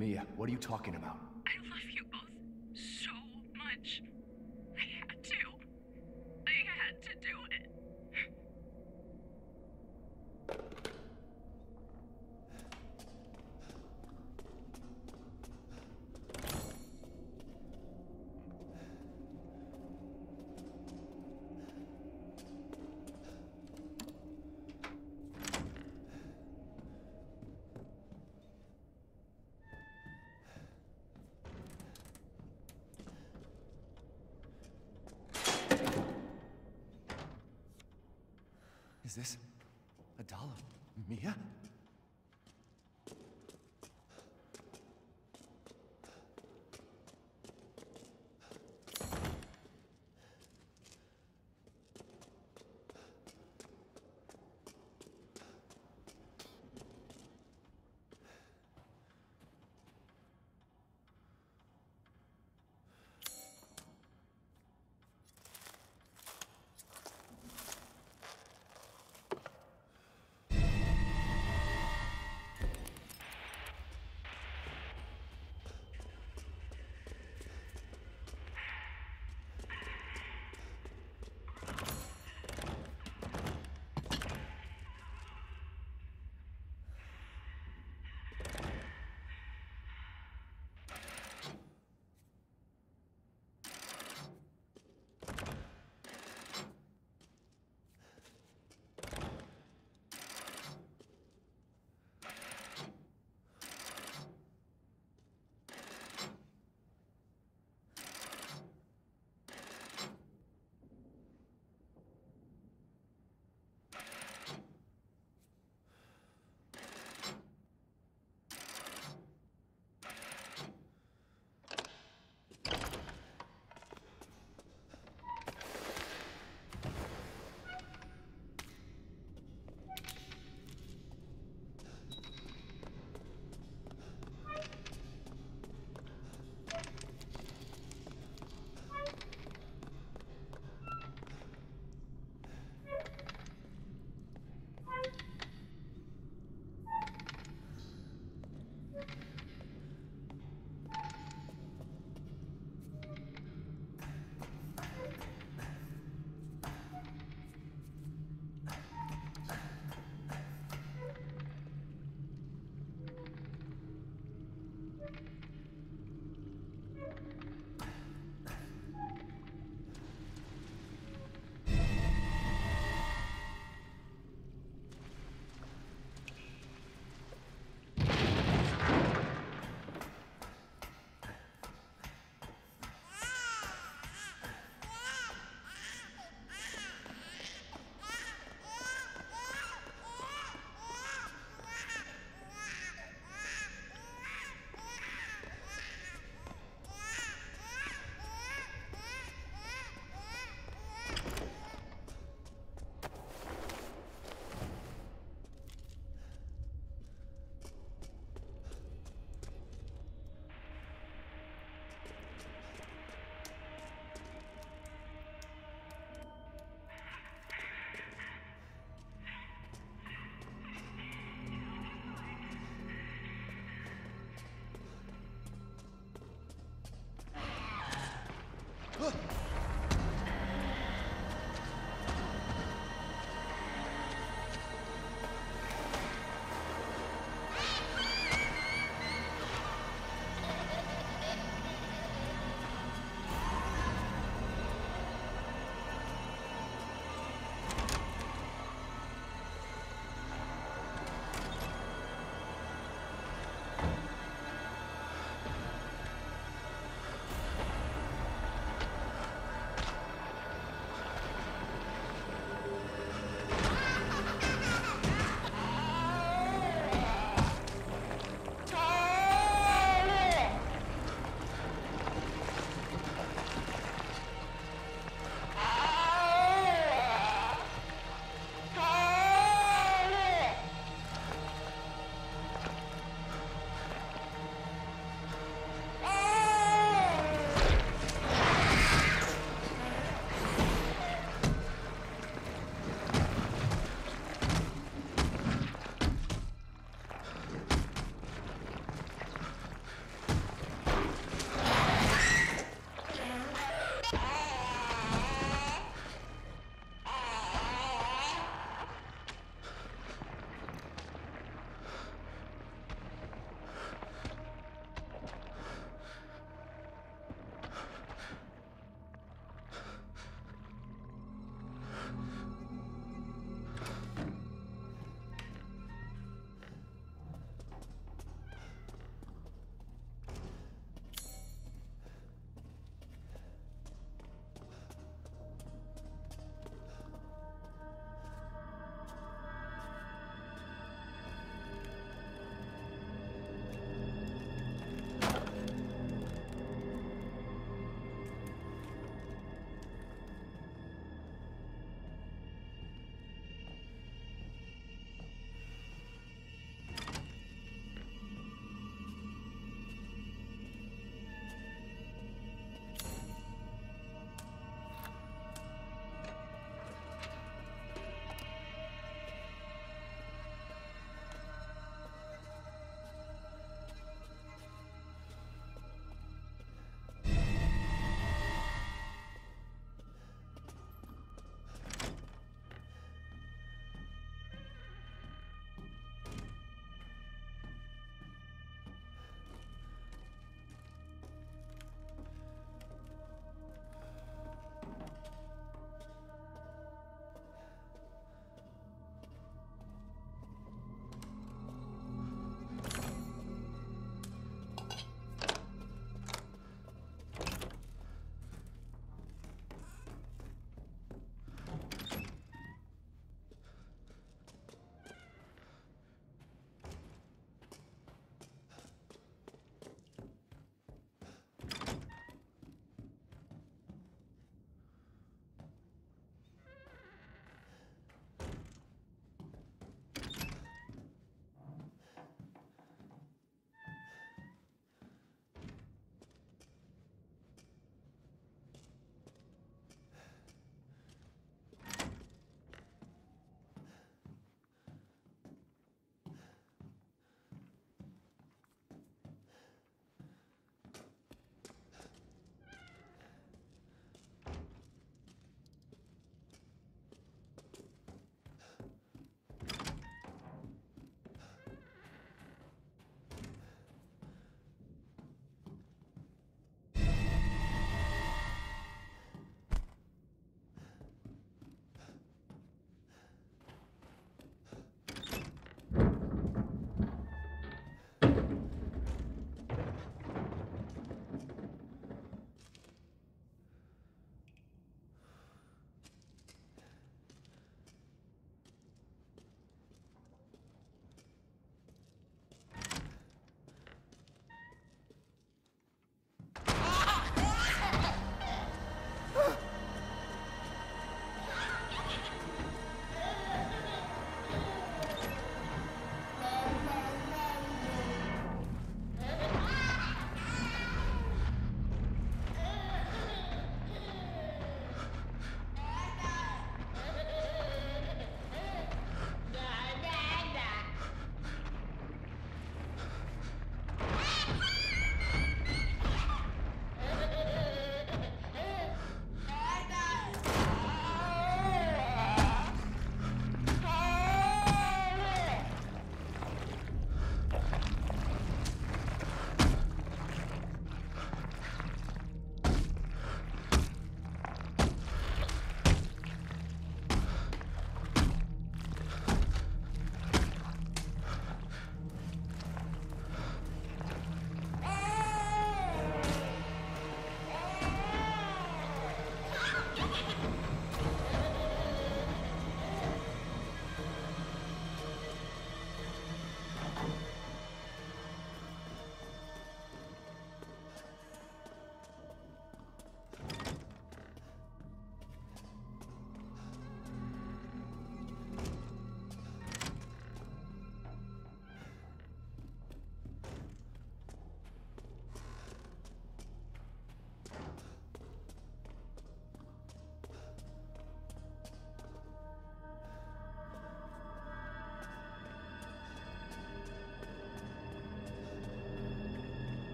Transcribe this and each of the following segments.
Mia, what are you talking about? I love you both so much. I had to. I had to do it. Is this a doll of Mia?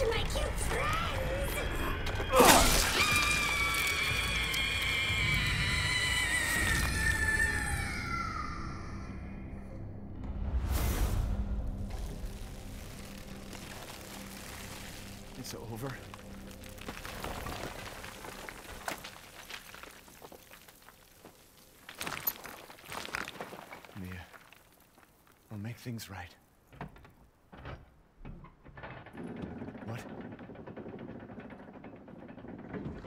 My cute friends! It's over. Mia, I'll make things right. What?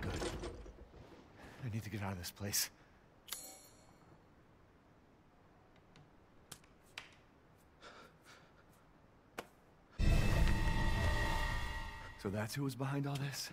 Good. I need to get out of this place. So that's who was behind all this?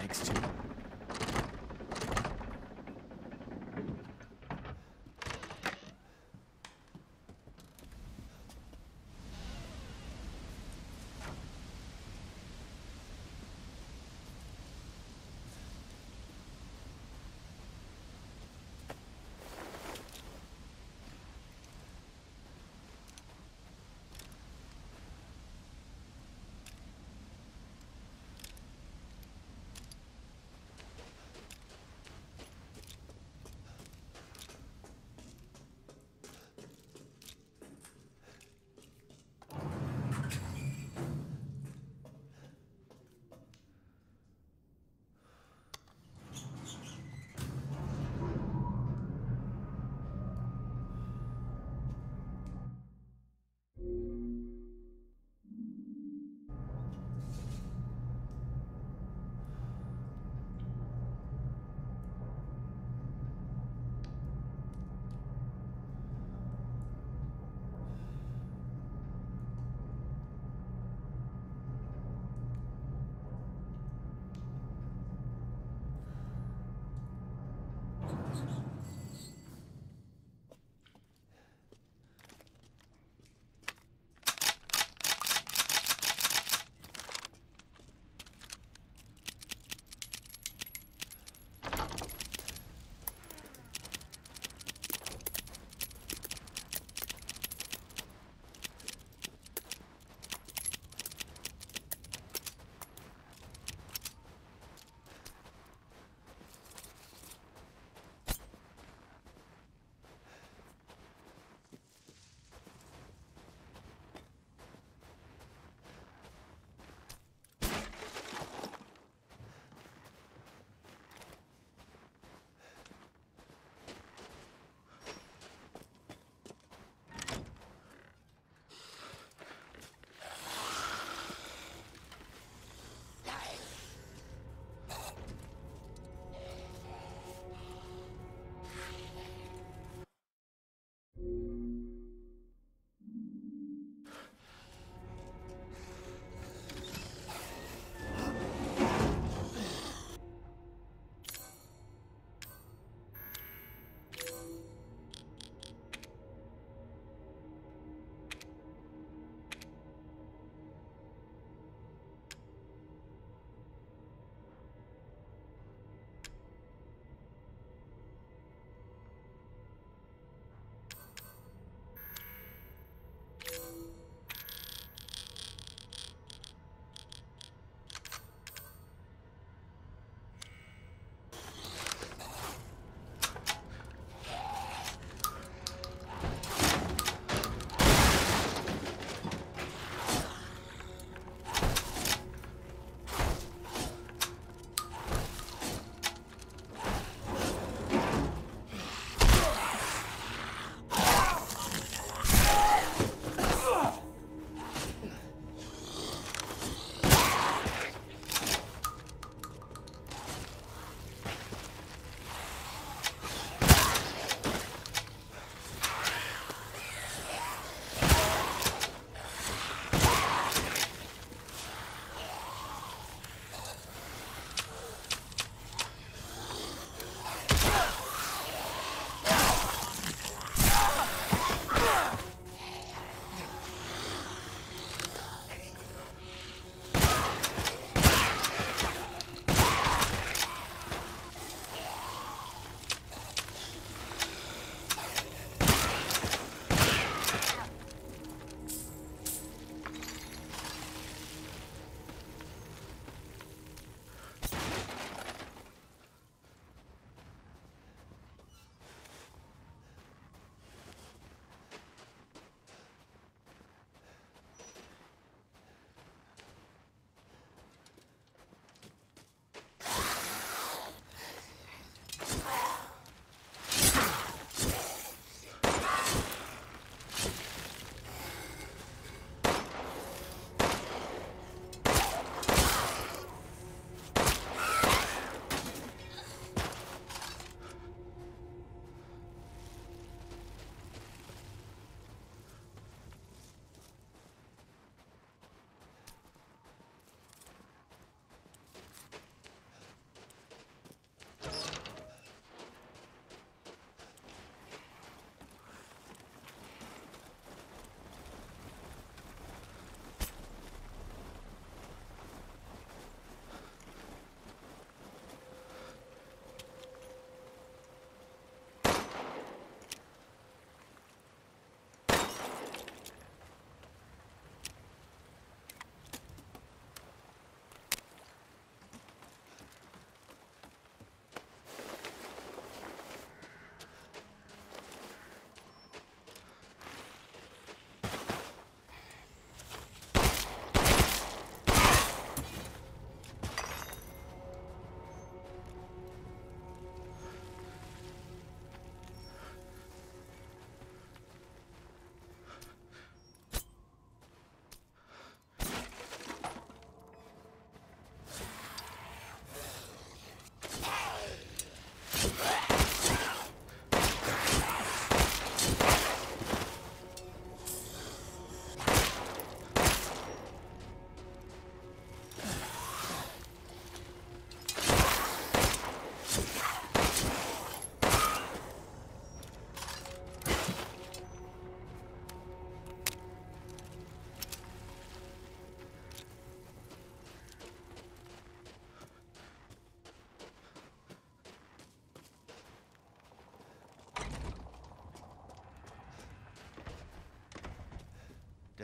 Makes two.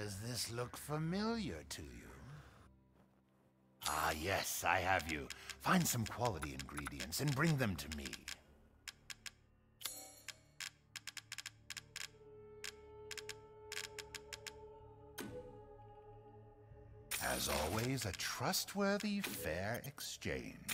Does this look familiar to you? Ah, yes, I have you. Find some quality ingredients and bring them to me. As always, a trustworthy, fair exchange.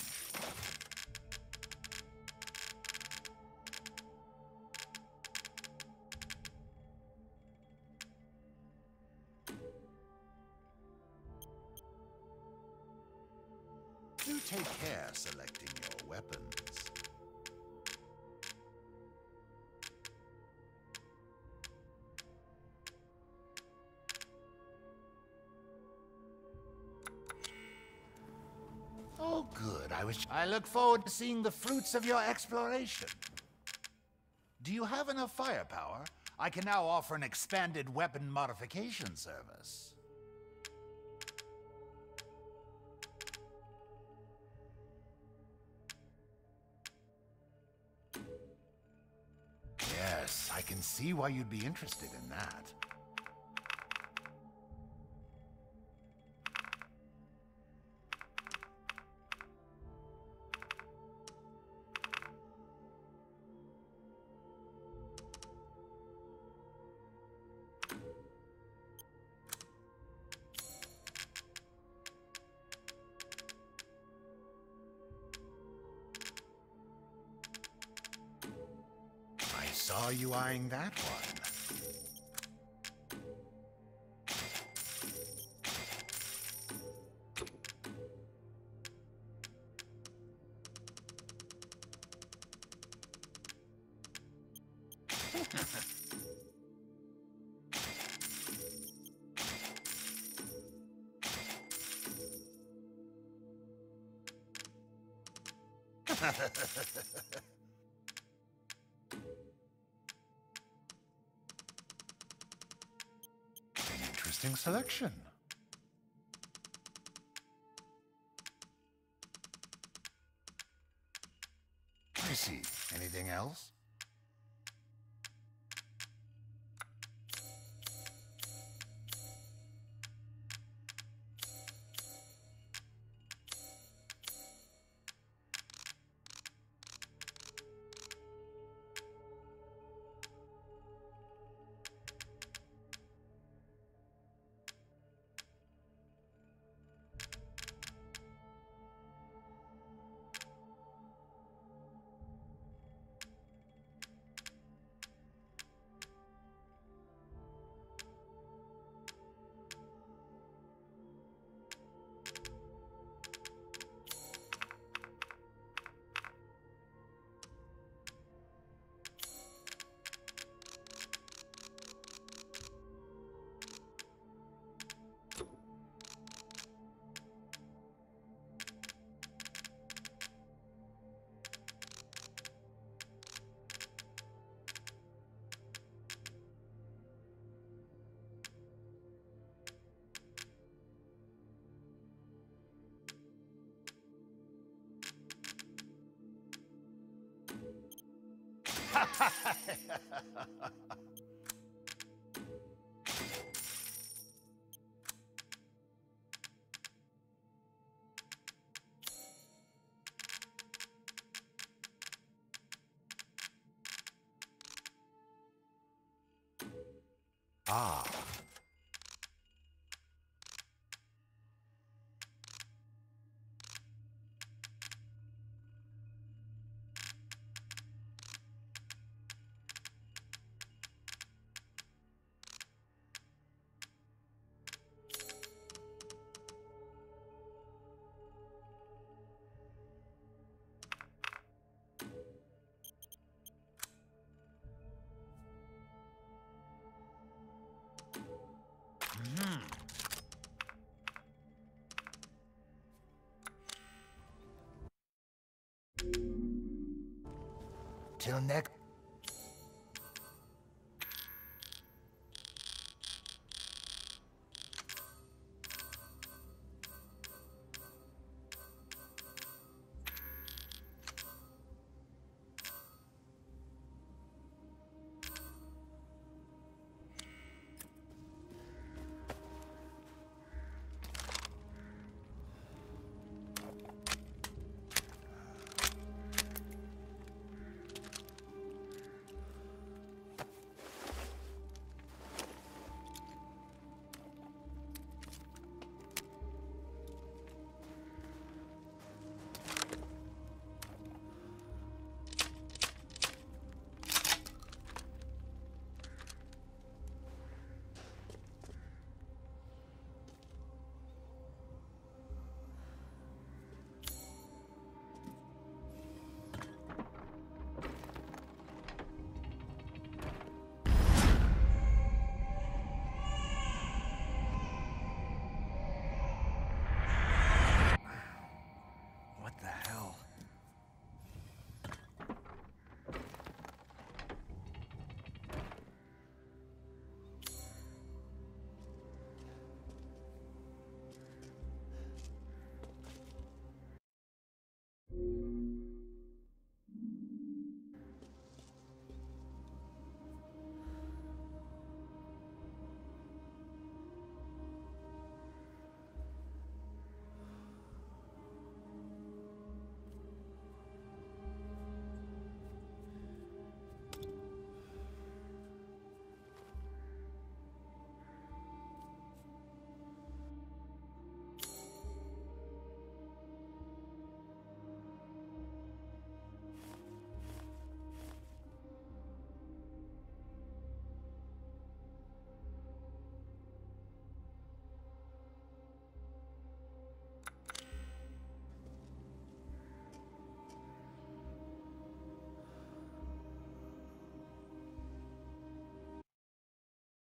Do take care selecting your weapons. Oh, good. I wish I look forward to seeing the fruits of your exploration. Do you have enough firepower? I can now offer an expanded weapon modification service. See why you'd be interested in that. Saw you eyeing that one. Ah. Till next